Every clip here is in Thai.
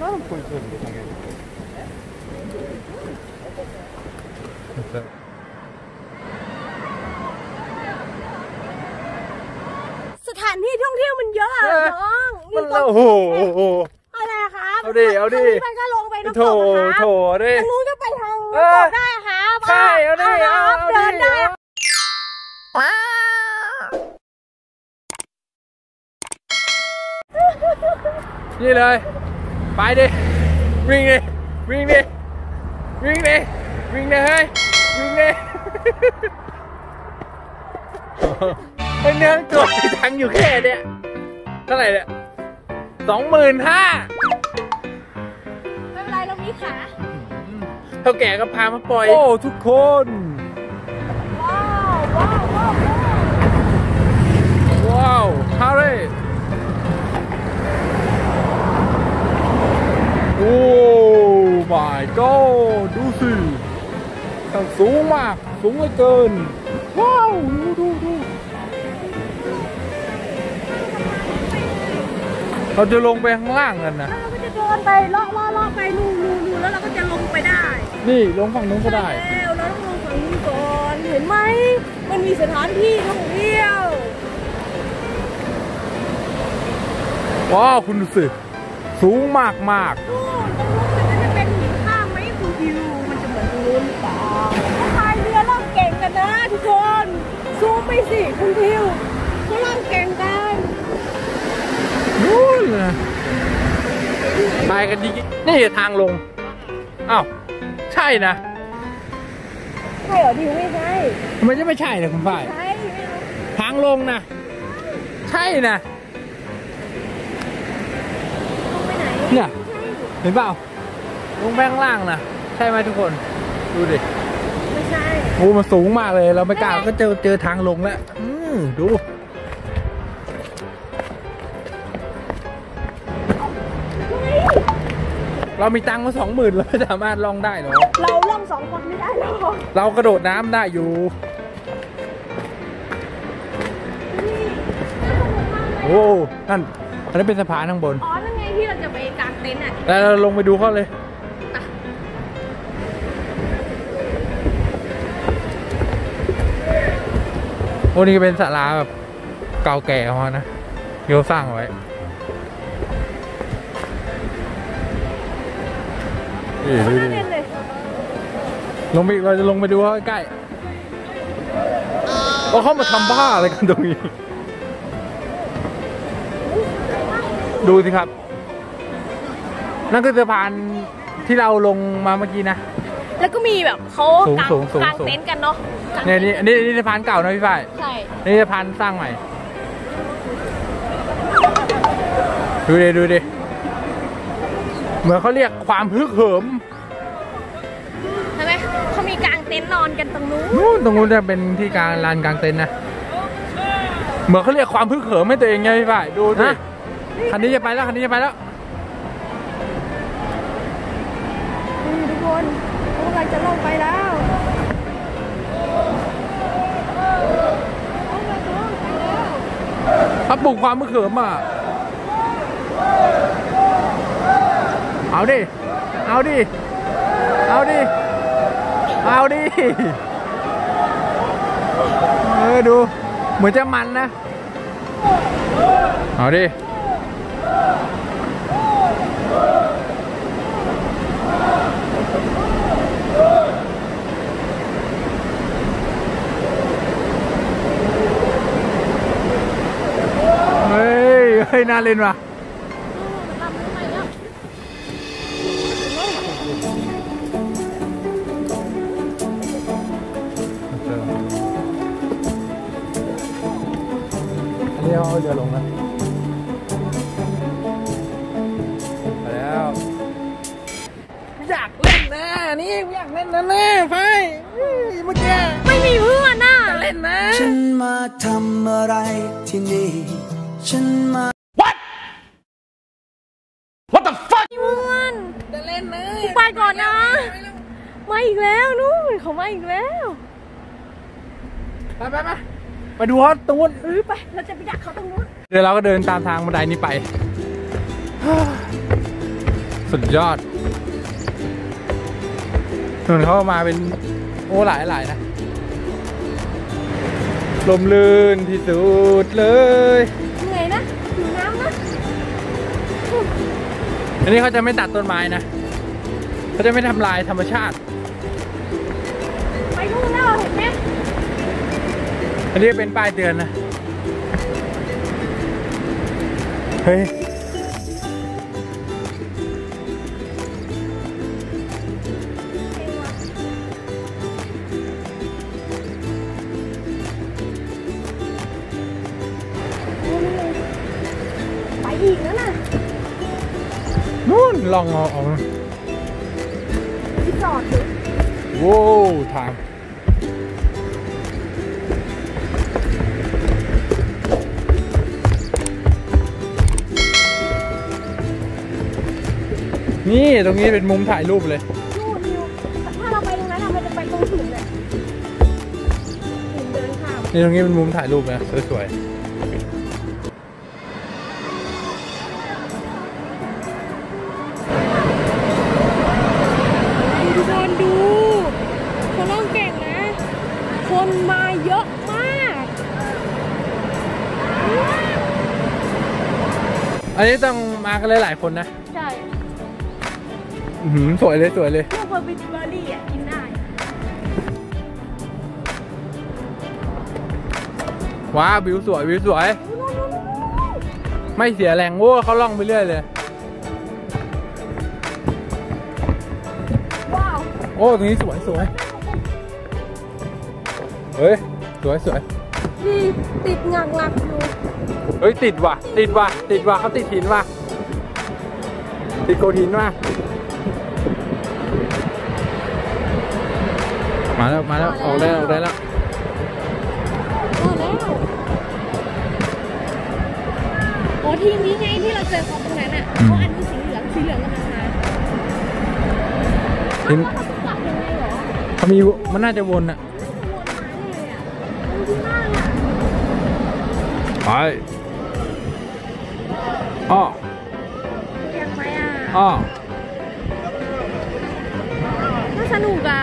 나는 포인트 당연히. สถานที่ท่องเที่ยวมันเยอะอะน้อง มัน ต้ โอ้โหโอ้โห อะไรอะครับ เอาดิเอาดิ ทงนี้มันก็ลงไปน้ำ โถ ตกอะครับ โถดิ ทางนู้นก็ไปทาง เอ น้ำต อก ได้ครับ ใช่เอาดิ ค เอา รับ เอา เดิ ดิ นได้ นี่เลย ไปดิ วิ่งดิ วิ่งดิ วิ่งดิ วิ่งดิเฮ้ย วิ่งดิไอ้เนื้อตัวมีตังค์อยู่แค่เนี่ยเท่าไหร่เนี่ยสองหมื่นห้าไม่เป็นไรเรามีขาเท่าแก่ก็พามาปล่อย โอ้ ทุกคน สิทางสูงมาก สูงเหลือเกิน ว้าว ดูดูดูเราจะลงไปข้างล่างกันนะแล้วเราก็จะเดินไปเลาะเลาะเลาะไปนู่นนู่นนู่นแล้วเราก็จะลงไปได้ นี่ลงฝั่งนู้นก็ได้แล้วเราต้องลงฝั่งนู้นก่อนเห็นไหมมันมีสถานที่ท่องเที่ยว ว้าวคุณดูสิสูงมากมาก นจะเหมือนตรงนู้นหรือเปล่าเขาพายเรือล่องเก่งกันนะทุกคนซูมไปสิคุณพิวเขาล่องเก่งกันนู่นนะไปกันดีนี่ทางลงอ้าวใช่นะใช่เหรอดิวไม่ใช่ทำไมจะไม่ใช่เลยคุณฝ้ายใช่ไม่รู้ทางลงนะใช่นะลงไปไหนเนี่ยไม่ใช่เห็นเปล่าลงไปข้างล่างนะใช่ไหมทุกคน ดูดิ ไม่ใช่โอ้มันสูงมากเลย เราไม่กล้าก็เจอเจอทางลงแล้ว อืมดูเรามีตังค์มาสองหมื่นเราไม่สามารถล่องได้หรอ เราล่องสองคนไม่ได้หรอกเรากระโดดน้ำได้อยู่โอ้นั่นอันนั้นเป็นสะพานข้างบน อ๋อ นั่นไงที่เราจะไปกางเต็นท์อะแล้วเราลงไปดูเขาเลย โอ้นี่ก็เป็นศาลาแบบเก่าแก่ของเขานะที่เขาสร้างไว้นี่ดูดิเล่นเลยลงไปอีกเราจะลงไปดูเขาใกล้ๆว่าเขามาทำบ้าอะไรกันตรงนี้ ดูสิครับ นั่นคือสะพานที่เราลงมาเมื่อกี้นะ แล้วก็มีแบบเขาสูงกางสูงสูง กางสูงเต็นท์กันเนาะกางเนี่ยต็ท์นี่อันนี้อันนี้สะพานเก่านะพี่ฝ้าย ใช่ นี่สะพานสร้างใหม่ ดูดิดูดิ เหมือนเขาเรียกความพึกเหิมใช่ไหมเขามีกางเต็นท์นอนกันตรงนู้นนู่นตรงนู้นจะเป็นที่กลางลานกลางเต็นท์นะ เหมือนเขาเรียกความพึกเหิมให้ตัวเองไงพี่ฝ้าย ดูสิคันนี้จะไปแล้วคันนี้จะไปแล้วนี่ทุกคน เขากำลังจะลงไปแล้วเขากำลังจะลงไปแล้วถ้าปลุกความมึกเขิมอะ เอาดิ เอาดิ เอาดิ เอาดิ เออดู เหมือนจะมันนะ เอาดิ ฮ้ยน่าเล่นว่ะทำทำไมเนี่ยอันนี้เขาจะลงแล้วไปแล้ว อยากเล่นนะนี่อยากเล่นนะแน่ไฟเฮ้ยเมื่อกี้ไม่มีเพื่อนน่ะจะเล่นนะ ฉันมาทำอะไรที่นี่ ฉันมา What the fuck เพื่อน จะเล่นนะ ไปก่อนนะ มา อีกแล้วนู่นเขามาอีกแล้วไปไปไปไปดูเขาตรงนู้นเออไปเราจะไปดักเขาตรงนู้นเดี๋ยวเราก็เดินตามทางบันไดนี้ไปสสุดยอดส่วนเขามาเป็นโอ้หลายหลายนะลมลื่นที่สุดเลยเหนื่อยนะหิวน้ำนะ อันนี้เขาจะไม่ตัดต้นไม้นะ เขาจะไม่ทำลายธรรมชาติ อันนี้เป็นป้ายเตือนนะ เฮ้ย ไปอีกแล้วนะนู่นลองเอาเอาที่จอดอยู่โว้วทาง นี่ตรงนี้เป็นมุมถ่ายรูปเลยนู่นนิวถ้าเราไปตรงนั้นอะมันจะไปตรงถุนเลยถุนเดินข้ามนี่ตรงนี้เป็นมุมถ่ายรูปนะสวยทุกคนดูคนล่องเก่งนะ คนมาเยอะมากๆอันนี้ต้องมากันหลายๆคนนะ ใช่ อื้อหือสวยเลยสวยเลย พวกเบอร์บิทเบอร์รี่อะกินได้ ว้าววิวสวยวิวสวย ไม่เสียแรงโว้เขาล่องไปเรื่อยเลย ว้าวโอ้ตรงนี้สวยสวยเฮ้ยสวยสวยดีติดหงักหงักๆอยู่เฮ้ยติดว่ะ ติดว่ะติดว่ะเขาติดหินว่ะติดโกดหินว่ะ มาแล้วมาแล้วออกได้แล้วออกได้แล้วพอแล้วโอ้ทีมนี้ไงที่เราเจอเขาตรงนั้นอะอืมเขาอันนี้สีเหลืองสีเหลืองกำลังมาทีมเขาจะกลับยังไงเหรอเขามีมันน่าจะวนอะน่าจะวนมาเลยอะมันดีมากอะไปอ้อเรียกไปอะอ้อน่าสนุกอะ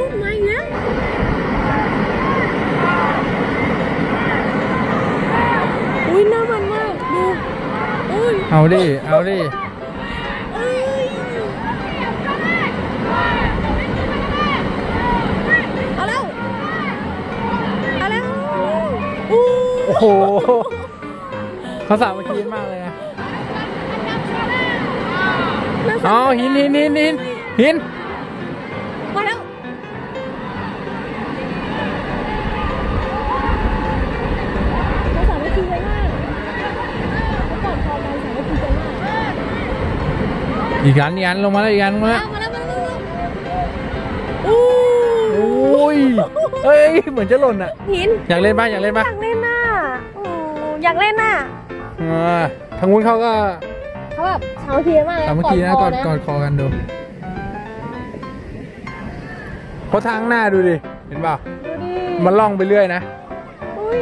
นุ่นนุ่นมาอีกแล้วอุ้ยหน้ามันมากดูอุ้ยเอาดิ เอาดิ เอ้ยเอาแล้วเอาแล้วอู้โอ้โหเขาสามัคคีกันมากเลยนะ น่าสอ๋อหินหินหินหินหิน อีกอันอีกอันลงมาแล้วอีกอันลงมาแล้วมาแล้วมาแล้วมาแล้วอู้โอ้ยเอ้ยเหมือนจะหล่นอะหินอยากเล่นบ้างอยากเล่นอบ้างยากเล่นน่ะโอ้อยากเล่นน่ะอ่าทางนู้นเขาก็เขาแบบสามัคคีกันมากสามัคคีนะกอดกอดคอกันดูเพราะทางหน้าดูดิเห็นเปล่าดูดิมันล่องไปเรื่อยนะอุ้ย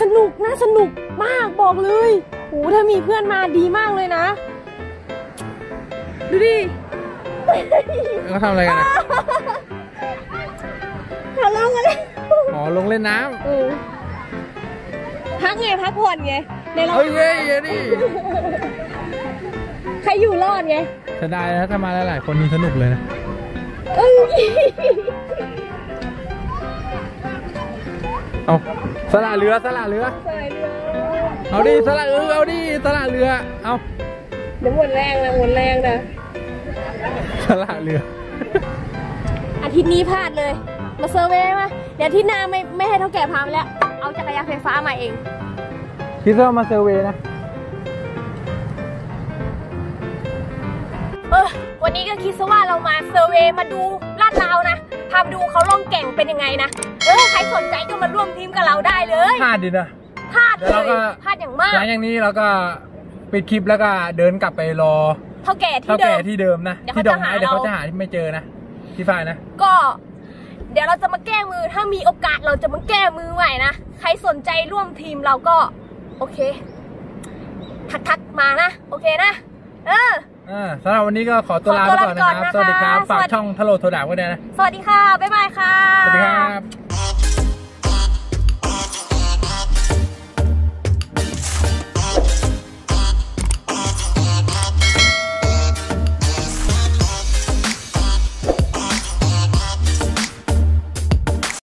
สนุกนะสนุกมากบอกเลยโหถ้ามีเพื่อนมาดีมากเลยนะ ดูดิเขาทำอะไรกันอะขอลองกันเลยอ๋อลงเล่นน้เออพักไงพักผ่อนไงในำเราเฮ้ยเฮ้ยเดี๋ยวดิใครอยู่รอดไงจะได้นะถ้ามาหลายๆคนนี่สนุกเลยนะ เอ้ยเอาสละเรือสละเรือ ใส่เรือเอาดิสละเออเอาดิสละเรือ เอาเดี๋ยวหมดแรงนะหมดแรงนะสละเรือ อาทิตย์นี้พลาดเลย มา survey มาเดี๋ยวอาที่หน้าไม่ไม่ให้เถ้าแก่พามาแล้ว เอาจักรยานไฟฟ้ามาเองคิดว่ามา survey นะ เออวันนี้ก็คิดซะว่าเรามา survey มาดูลาดราวนะ พาไปดูเขาล่องแก่งเป็นยังไงนะ เออใครสนใจก็มาร่วมทีมกับเราได้เลยพลาดดินะพลาดเลเดี๋ยวเรายก็ พลาดอย่างมากหลังจากนี้เราก็ปิดคลิปแล้วก็เดินกลับไปรอเท่าแก่ที่เท่าเดิแก่ม ที่เดิมนะ เดี๋ยวที่เขาดอกไม้จะหาเดี๋ยวเขาเราจะหาที่ไม่เจอนะที่ฝ่ายนะ ก็ เดี๋ยวเราจะมาแก้มือถ้ามีโอกาสเราจะมาแก้มือใหม่นะใครสนใจร่วมทีมเราก็ โอเค ทักทักๆมานะโอเคนะเออ อ่าสำหรับวันนี้ก็ขอตัวลาไปก่อนนะครับ ขอสตัววัสลาดีไปครับก่อนนะคะฝากช่องทะโลโทรด่าไว้ด้วยนะ สวัสดีค่ะบ๊ายบายค่ะ สวัสดีครับ